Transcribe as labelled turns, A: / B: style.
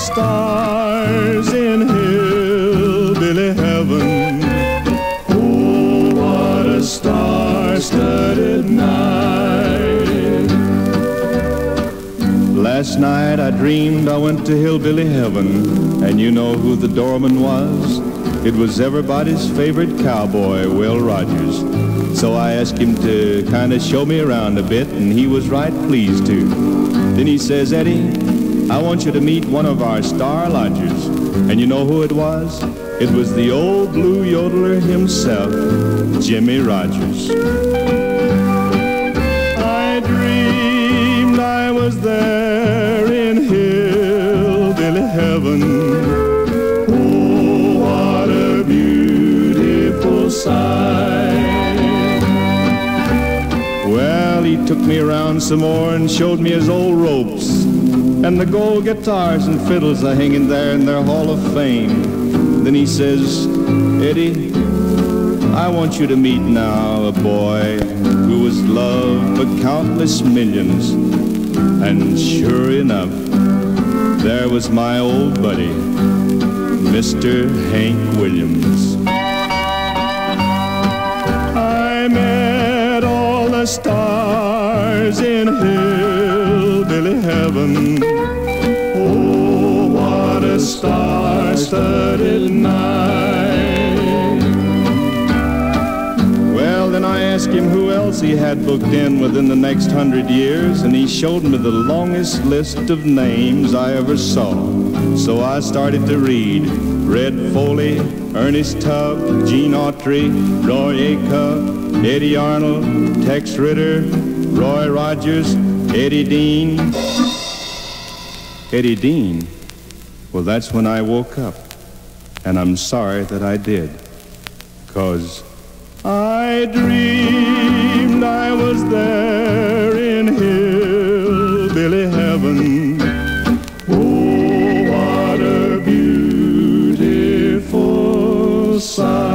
A: stars in hillbilly heaven. Oh, what a star-studded night!
B: Last night I dreamed I went to hillbilly heaven, and you know who the doorman was? It was everybody's favorite cowboy, Will Rogers. So I asked him to kind of show me around a bit, and he was right pleased to. Then he says, Eddie, I want you to meet one of our star lodgers. And you know who it was? It was the old blue yodeler himself, Jimmie Rodgers. I dreamed I was there in hillbilly heaven.
A: Oh, what a beautiful sight.
B: Took me around some more and showed me his old ropes and the gold guitars and fiddles are hanging there in their hall of fame. Then he says, Eddie, I want you to meet now a boy who was loved by countless millions. And sure enough, there was my old buddy, Mr. Hank Williams. I met all the stars in hillbilly heaven.
A: Oh, what a star-studded night.
B: Well, then I asked him who else he had booked in within the next hundred years, and he showed me the longest list of names I ever saw. So I started to read. Red Foley, Ernest Tubb, Gene Autry, Roy Acuff, Eddy Arnold, Tex Ritter, Roy Rogers, Eddie Dean. Eddie Dean? Well, that's when I woke up. And I'm sorry that I did. Cause I dreamed I was there in hillbilly heaven. Oh, what a beautiful sight.